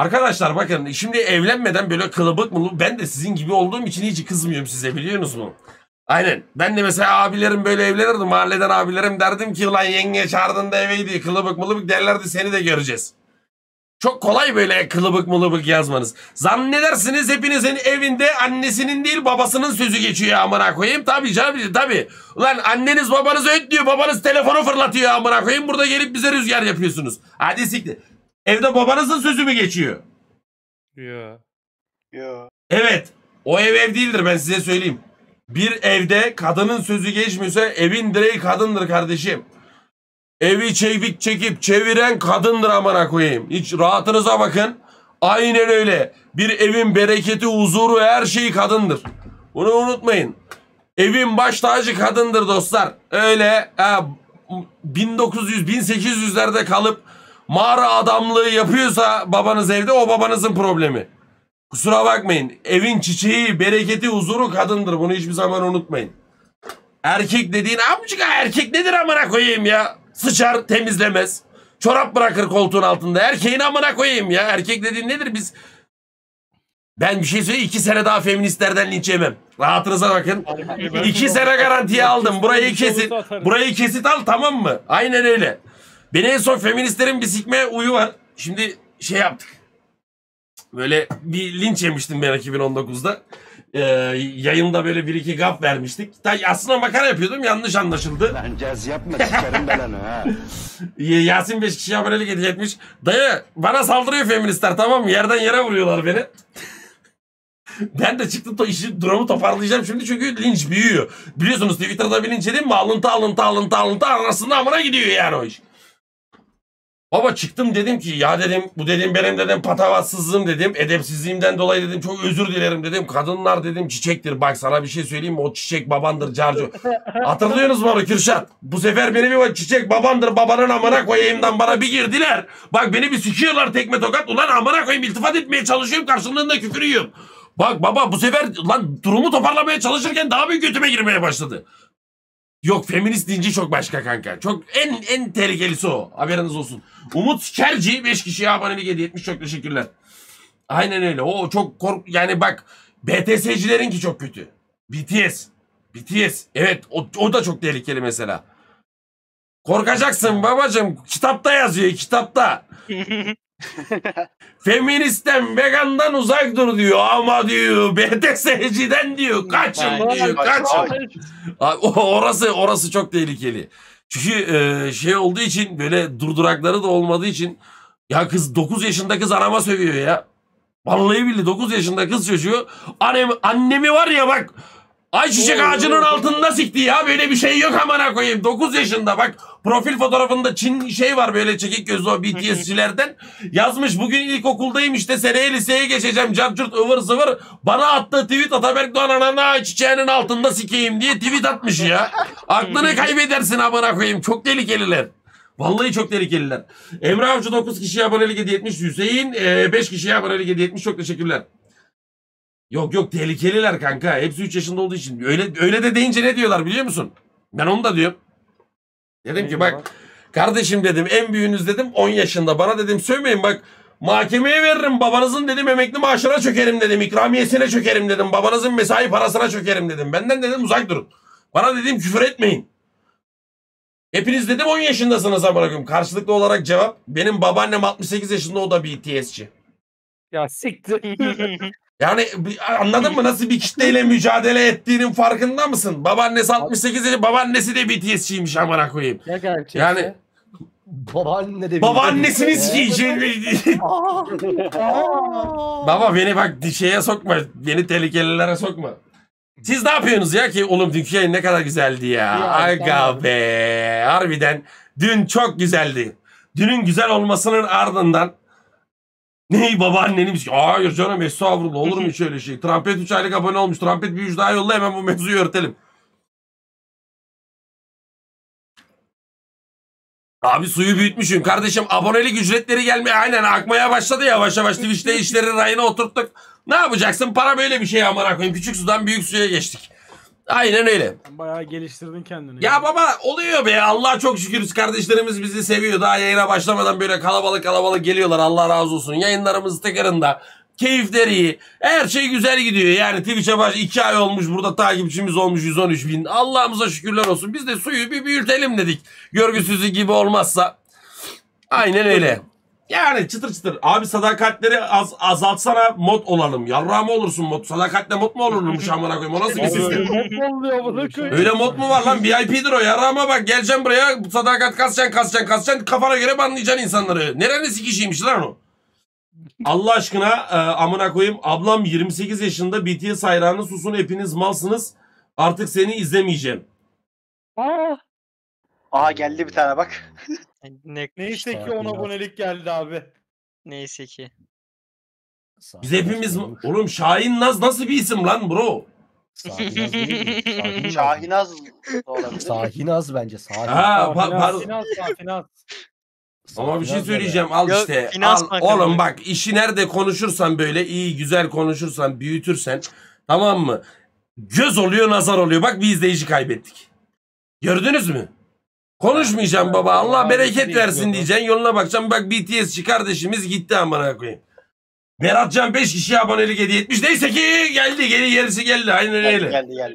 Arkadaşlar bakın şimdi evlenmeden böyle kılıbık mı ben de sizin gibi olduğum için hiç kızmıyorum size biliyorsunuz mu? Aynen. Ben de mesela abilerim böyle evlenirdi. Mahalleden abilerim derdim ki ulan yenge çağırdın da eve gidiyor. Kılıbık mılıbık derlerdi seni de göreceğiz. Çok kolay böyle kılıbık mılıbık yazmanız. Zannedersiniz hepinizin evinde annesinin değil babasının sözü geçiyor amına koyayım. Tabii canım tabii. Ulan anneniz babanız öt diyor babanız telefonu fırlatıyor amına koyayım. Burada gelip bize rüzgar yapıyorsunuz. Hadi siktir. Evde babanızın sözü mü geçiyor? Yo. Yo. Evet. O ev ev değildir ben size söyleyeyim. Bir evde kadının sözü geçmiyorsa evin direği kadındır kardeşim. Evi çevik çekip çeviren kadındır amına koyayım. Hiç rahatınıza bakın. Aynen öyle. Bir evin bereketi, huzuru, her şeyi kadındır. Bunu unutmayın. Evin baş tacı kadındır dostlar. Öyle ha, 1900 1800'lerde kalıp mağara adamlığı yapıyorsa babanız evde o babanızın problemi. Kusura bakmayın. Evin çiçeği, bereketi, huzuru kadındır. Bunu hiçbir zaman unutmayın. Erkek dediğin amcık erkek nedir amına koyayım ya? Sıçar temizlemez. Çorap bırakır koltuğun altında. Erkeğin amına koyayım ya. Erkek dediğin nedir biz? Ben bir şey söyleyeyim. iki sene daha feministlerden linç yemem. Rahatınıza bakın. İki sene garantiye aldım. Burayı kesit. Burayı kesit al tamam mı? Aynen öyle. Beni en son feministlerin bir sikme uyu var. Şimdi şey yaptık. Böyle bir linç yemiştim ben 2019'da. Ee, yayında böyle bir iki gaf vermiştik. Da aslında makara yapıyordum yanlış anlaşıldı. Lan caz yapma sikerim belanı ha. Yasin 5 kişi abonelik etmiş. Dayı bana saldırıyor feministler tamam mı? Yerden yere vuruyorlar beni. ben de çıktım to işi durumu toparlayacağım şimdi çünkü linç büyüyor. Biliyorsunuz Twitter'da bir linç edeyim mi? Alıntı alıntı alıntı alıntı arasında amına gidiyor yani o iş. Baba çıktım dedim ki ya dedim bu dedim benim dedim patavatsızlığım dedim. Edepsizliğimden dolayı dedim çok özür dilerim dedim. Kadınlar dedim çiçektir bak sana bir şey söyleyeyim mi o çiçek babandır carco. Hatırlıyorsunuz mu onu Kürşat? Bu sefer beni bir çiçek babandır babanın amına koyayımdan bana bir girdiler. Bak beni bir sikiyorlar tekme tokat. Ulan amına koyayım iltifat etmeye çalışıyorum karşılığında küfür yiyorum. Bak baba bu sefer lan durumu toparlamaya çalışırken daha bir götüme girmeye başladı. Yok feminist deyince çok başka kanka. Çok en en tehlikelisi o. Haberiniz olsun. Umut Kerci 5 kişiye abonelik hediye etmiş. Çok teşekkürler. Aynen öyle. O çok kork... Yani bak BTS'cilerinki çok kötü. BTS. BTS. Evet o, o da çok tehlikeli mesela. Korkacaksın babacım. Kitapta yazıyor kitapta. Feministten, vegandan uzak dur diyor ama diyor BTS'ciden diyor kaçın diyor kaçın. Abi, orası orası çok tehlikeli. Çünkü e, şey olduğu için böyle durdurakları da olmadığı için ya kız 9 yaşında kız anama sövüyor ya. Vallahi billahi 9 yaşında kız çocuğu annemi, annemi var ya bak ayçiçek ağacının altında sikti ya böyle bir şey yok amına koyayım 9 yaşında bak profil fotoğrafında Çin şey var böyle çekik gözlü o BTS'çilerden yazmış bugün ilkokuldayım işte seneye liseye geçeceğim carcurt ıvır zıvır bana attığı tweet Ataberk Doğan anana ayçiçeğinin altında sikeyim diye tweet atmış ya aklını kaybedersin amına koyayım çok tehlikeliler. Vallahi çok tehlikeliler. Emre Avcı 9 kişiye abonelik hediye etmiş. Hüseyin 5 kişiye abonelik hediye etmiş. Çok teşekkürler. Yok yok tehlikeliler kanka. Hepsi 3 yaşında olduğu için. Öyle öyle de deyince ne diyorlar biliyor musun? Ben onu da diyorum. Dedim ki bak kardeşim dedim en büyüğünüz dedim 10 yaşında. Bana dedim sövmeyin bak mahkemeye veririm babanızın dedim emekli maaşına çökerim dedim. ikramiyesine çökerim dedim. Babanızın mesai parasına çökerim dedim. Benden dedim uzak durun. Bana dedim küfür etmeyin. Hepiniz dedim 10 yaşındasınız amına koyayım. Karşılıklı olarak cevap. Benim babaannem 68 yaşında o da BTS'ci. Ya siktir. Yani anladın mı nasıl bir kitleyle mücadele ettiğinin farkında mısın? Babaannesi 68 yaşında babaannesi de BTS'ciymiş amına koyayım. ya gerçekten. Yani Babaanne de babaannesini sikeyim. Baba beni bak şeye sokma. Beni tehlikelilere sokma. Siz ne yapıyorsunuz ya ki oğlum dünkü yayın ne kadar güzeldi ya. Ya, Aga be. Harbiden dün çok güzeldi. Dünün güzel olmasının ardından Ney babaannenim? Hayır canım estağfurullah olur mu hiç şey? Trampet 3 aylık abone olmuş. Trampet bir üç daha yolla hemen bu mevzuyu örtelim. Abi suyu büyütmüşüm. Kardeşim abonelik ücretleri gelmeye aynen akmaya başladı ya yavaş yavaş Twitch'te işleri rayına oturttuk. Ne yapacaksın? Para böyle bir şey amına koyayım. Küçük sudan büyük suya geçtik. Aynen öyle. Sen Bayağı geliştirdin kendini. Ya baba oluyor be Allah çok şükür kardeşlerimiz bizi seviyor. Daha yayına başlamadan böyle kalabalık kalabalık geliyorlar Allah razı olsun. Yayınlarımız tekrarında. Keyifleri iyi. Her şey güzel gidiyor. Yani Twitch'e baş 2 ay olmuş burada takipçimiz olmuş 113 bin. Allah'ımıza şükürler olsun. Biz de suyu bir büyütelim dedik. Görgüsüzlük gibi olmazsa. Aynen öyle. Yani çıtır çıtır. Abi sadakatleri az, azaltsana mod olalım. Yarrağı mı olursun mod? Sadakatle mod mu olurmuş amına koyayım? O nasıl bir sistem? Koyayım. Öyle mod mu var lan? VIP'dir o. Yarrağıma bak geleceğim buraya. Sadakat kasacaksın kasacaksın kasacaksın. Kafana göre banlayacaksın insanları. Nerenin sikişiymiş lan o? Allah aşkına e, amına koyayım. Ablam 28 yaşında BTS hayranı susun hepiniz malsınız. Artık seni izlemeyeceğim. Aa, Aha geldi bir tane bak. Ne, neyse ki İşte 10 biraz. abonelik geldi abi. neyse ki. Biz hepimiz... Oğlum Şahin Naz nasıl bir isim lan bro? Sahinaz değil. Sahinaz. Şahinaz olabilir. Sahinaz bence. Sahinaz. Ha pa- pardon. Ama bir şey söyleyeceğim. Al Yok, işte. Al, oğlum bak işi nerede konuşursan böyle iyi güzel konuşursan büyütürsen tamam mı? Göz oluyor nazar oluyor. Bak bir izleyici kaybettik. Gördünüz mü? Konuşmayacağım baba. Allah bereket versin diyeceksin. Yoluna bakacağım. Bak BTS'çi kardeşimiz gitti amına koyayım. Beratcan 5 kişiye abonelik hediye etmiş. Neyse ki geldi. Geri gerisi geldi. Aynen Geldi öyle. geldi geldi.